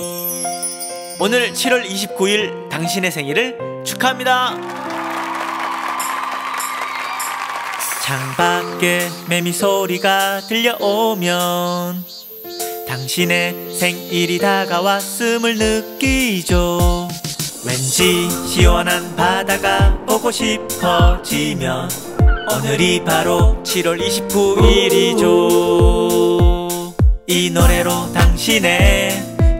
오늘 7월 29일 당신의 생일을 축하합니다. 창밖에 매미 소리가 들려오면 당신의 생일이 다가왔음을 느끼죠. 왠지 시원한 바다가 보고 싶어지면 오늘이 바로 7월 29일이죠. 이 노래로 당신의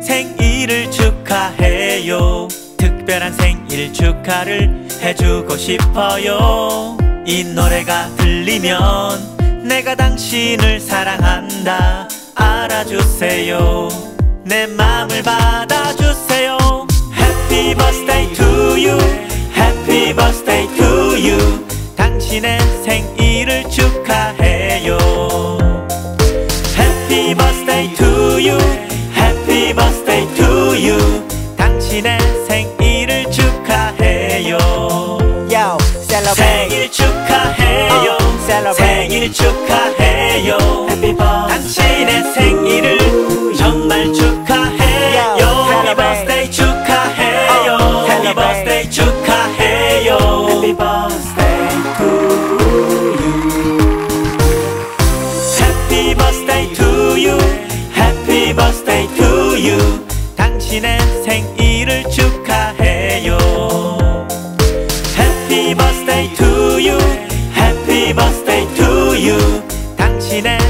생일을 축하해요. 특별한 생일 축하를 해주고 싶어요. 이 노래가 들리면 내가 당신을 사랑한다. 알아주세요. 내 맘을 받아주세요. Happy birthday to you. Happy birthday to you. 당신의 생일을 축하해요. Happy birthday to you. Happy birthday celebrate. 생일 축하해요. 어, celebrate. 생일 축하해요. Happy birthday. 당신의 생일을 정말 축하해요. Celebrate. birthday 축하해요. 어, Happy celebrate. birthday 축하해요. Happy birthday to you. Happy birthday to you. Happy birthday to you. 당신의 생일을 축하해 Happy birthday to you. Happy birthday to you. 당신의